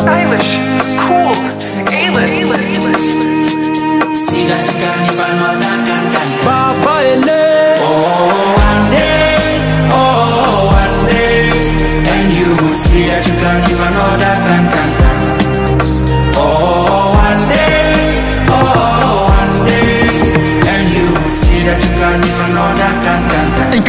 Stylish, cool, A-list. See that you can if another can, can, can. Baba ele. Oh, one day, oh, one day, and you will see that you can if another can, can, In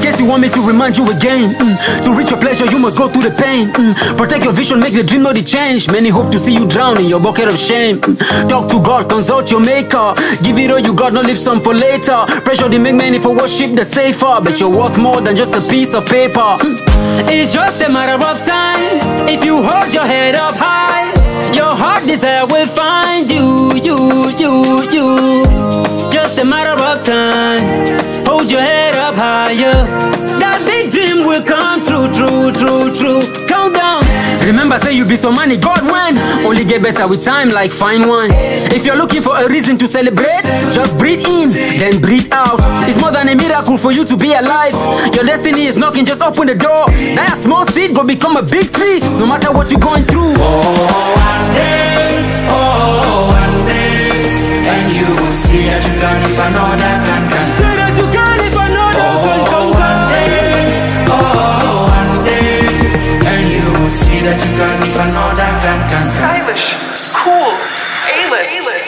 case you want me to remind you again, mm, to reach your pleasure, you must go through the pain. mm. Protect your vision, make the dream not the change. Many hope to see you drown in your bucket of shame. mm. Talk to God, consult your maker. Give it all you got, not leave some for later. Pressure they make many for worship the safer, but you're worth more than just a piece of paper. mm. It's just a matter of time. If you hold your head up high, your heart desire will find true, true. Count down. Remember, say you be so money, God when only get better with time, like fine wine. If you're looking for a reason to celebrate, just breathe in, then breathe out. It's more than a miracle for you to be alive. Your destiny is knocking, just open the door. That small seed go become a big tree, no matter what you're going through. Oh, one day, oh, oh one day, and you will see that you can if can, can. that you got me for no that can can. Stylish, cool, A-list. A-list.